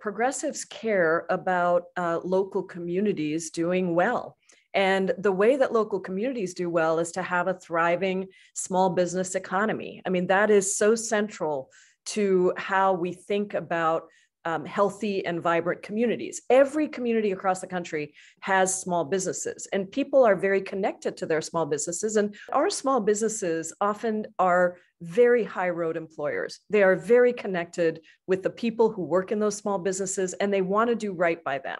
Progressives care about uh, local communities doing well. And the way that local communities do well is to have a thriving small business economy. I mean, that is so central to how we think about um, healthy and vibrant communities. Every community across the country has small businesses, and people are very connected to their small businesses. And our small businesses often are very high road employers. They are very connected with the people who work in those small businesses, and they want to do right by them.